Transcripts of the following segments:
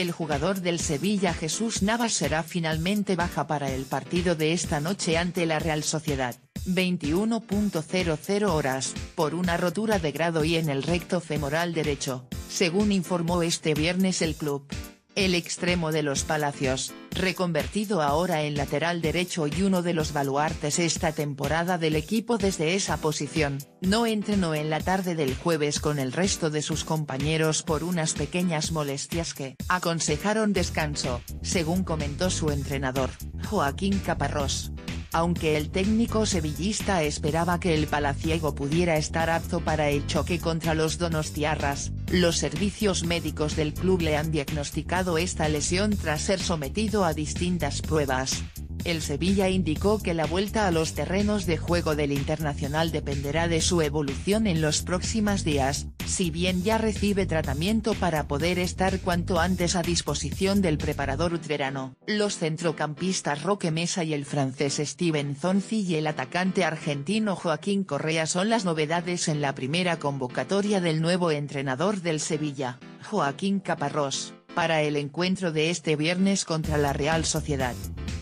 El jugador del Sevilla Jesús Navas será finalmente baja para el partido de esta noche ante la Real Sociedad, 21.00 horas, por una rotura de grado y en el recto femoral derecho, según informó este viernes el club. El extremo de los Palacios, reconvertido ahora en lateral derecho y uno de los baluartes esta temporada del equipo desde esa posición, no entrenó en la tarde del jueves con el resto de sus compañeros por unas pequeñas molestias que aconsejaron descanso, según comentó su entrenador, Joaquín Caparrós aunque el técnico sevillista esperaba que el palaciego pudiera estar apto para el choque contra los donostiarras, los servicios médicos del club le han diagnosticado esta lesión tras ser sometido a distintas pruebas. El Sevilla indicó que la vuelta a los terrenos de juego del Internacional dependerá de su evolución en los próximos días, si bien ya recibe tratamiento para poder estar cuanto antes a disposición del preparador utrerano. Los centrocampistas Roque Mesa y el francés Steven Zonzi y el atacante argentino Joaquín Correa son las novedades en la primera convocatoria del nuevo entrenador del Sevilla, Joaquín Caparrós, para el encuentro de este viernes contra la Real Sociedad.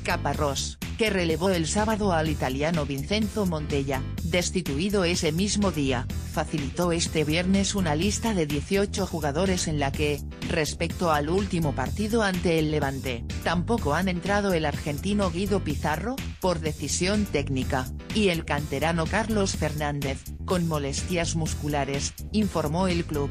Caparrós, que relevó el sábado al italiano Vincenzo Montella, destituido ese mismo día, facilitó este viernes una lista de 18 jugadores en la que, respecto al último partido ante el Levante, tampoco han entrado el argentino Guido Pizarro, por decisión técnica, y el canterano Carlos Fernández, con molestias musculares, informó el club.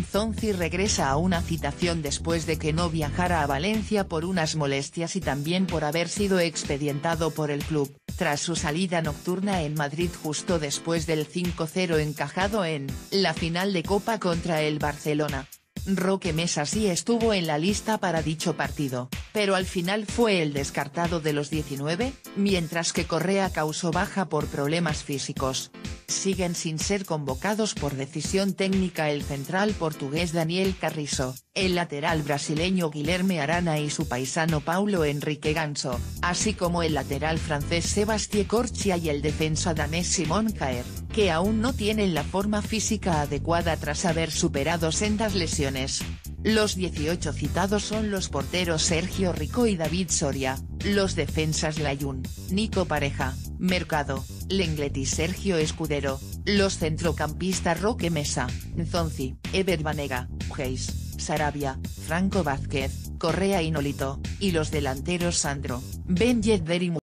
Zonzi regresa a una citación después de que no viajara a Valencia por unas molestias y también por haber sido expedientado por el club, tras su salida nocturna en Madrid justo después del 5-0 encajado en la final de Copa contra el Barcelona. Roque Mesa sí estuvo en la lista para dicho partido, pero al final fue el descartado de los 19, mientras que Correa causó baja por problemas físicos. Siguen sin ser convocados por decisión técnica el central portugués Daniel Carrizo, el lateral brasileño Guilherme Arana y su paisano Paulo Enrique Ganso, así como el lateral francés Sebastien Corchia y el defensa danés Simon Caer, que aún no tienen la forma física adecuada tras haber superado sendas lesiones. Los 18 citados son los porteros Sergio Rico y David Soria, los defensas Layun, Nico Pareja, Mercado, Lenglet y Sergio Escudero, los centrocampistas Roque Mesa, Zonzi, Ever Banega, Geis, Sarabia, Franco Vázquez, Correa y Nolito, y los delanteros Sandro, Ben Yedder y